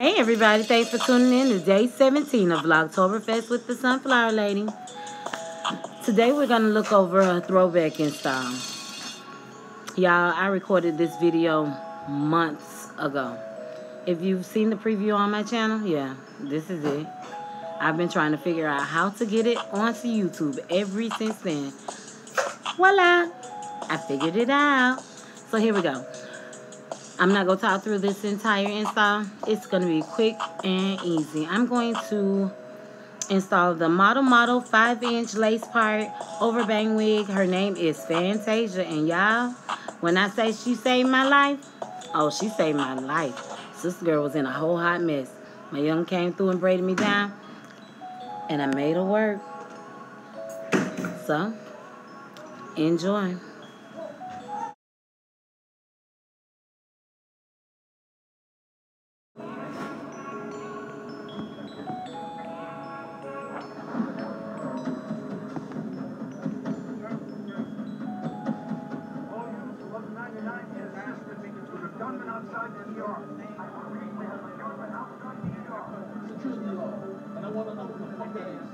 Hey everybody, thanks for tuning in to day 17 of Vlogtoberfest with the Sunflower Lady. Today we're going to look over a throwback install. Y'all, I recorded this video months ago. If you've seen the preview on my channel, yeah, this is it. I've been trying to figure out how to get it onto YouTube ever since then. Voila! I figured it out. So here we go. I'm not going to talk through this entire install. It's going to be quick and easy. I'm going to install the Model Model 5-inch lace part overbang wig. Her name is Fantasia. And y'all, when I say she saved my life, oh, she saved my life. This girl was in a whole hot mess. My young came through and braided me down. And I made her work. So, enjoy. It's true, New York. And I want to know what the fuck that is.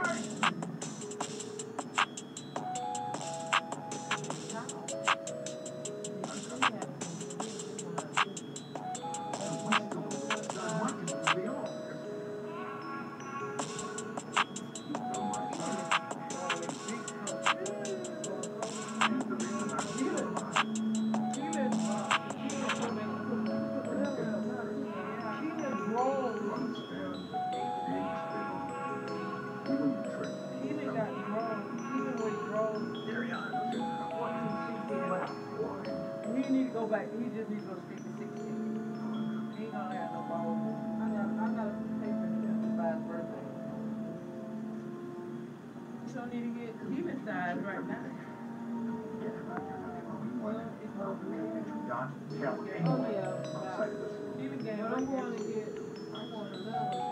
don't need to get human size right now. Oh, yeah. Even game, I'm going to get, I'm going to level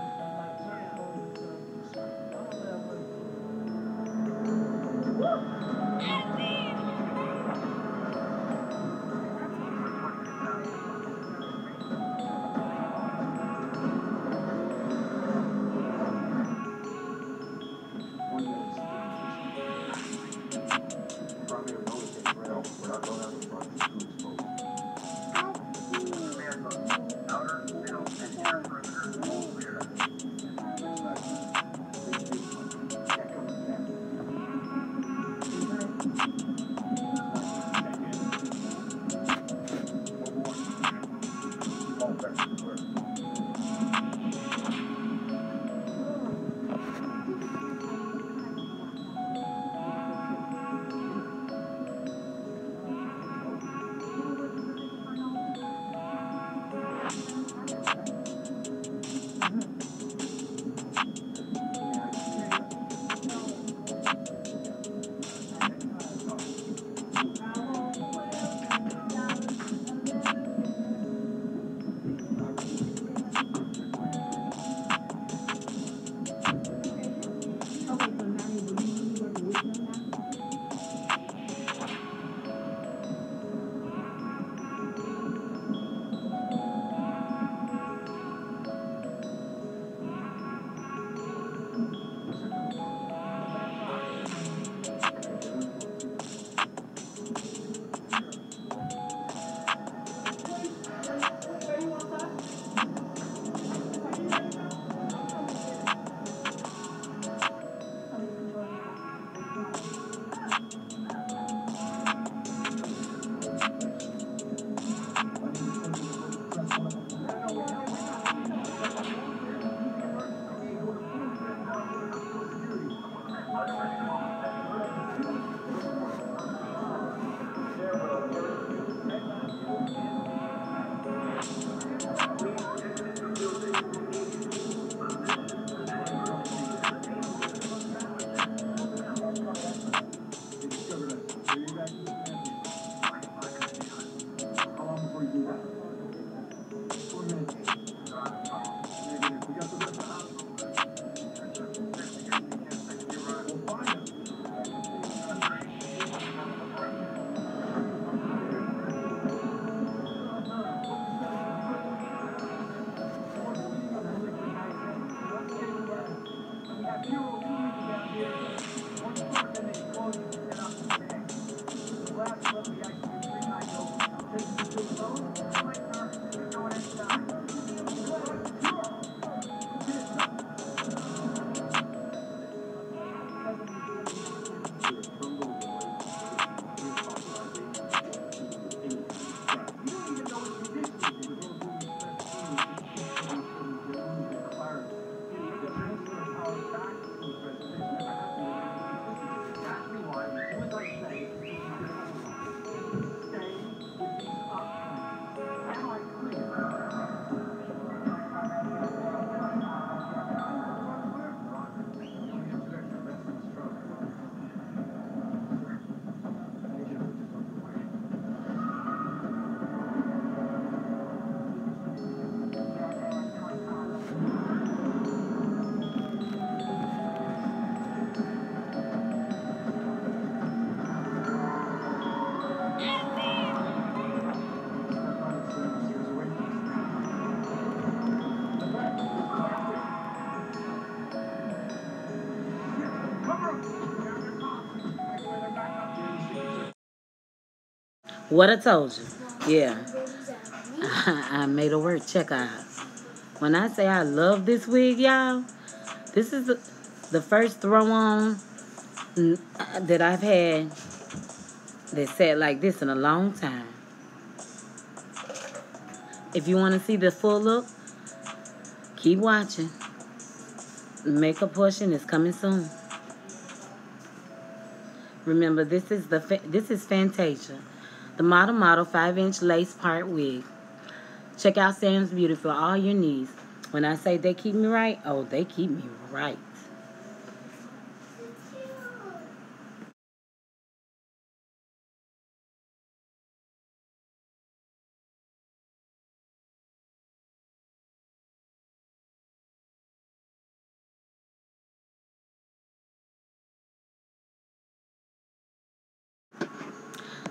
What I told you. Yeah. I made a word check out. When I say I love this wig, y'all, this is the, the first throw on uh, that I've had that sat like this in a long time. If you want to see the full look, keep watching. Makeup portion is coming soon. Remember, this is the this is Fantasia the Model Model 5-inch lace part wig. Check out Sam's Beauty for all your needs. When I say they keep me right, oh, they keep me right.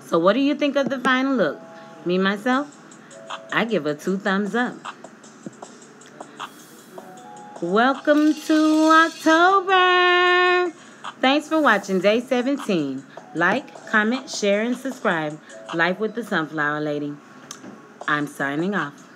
So what do you think of the final look? Me, myself, I give a two thumbs up. Welcome to October. Thanks for watching day 17. Like, comment, share, and subscribe. Life with the Sunflower Lady. I'm signing off.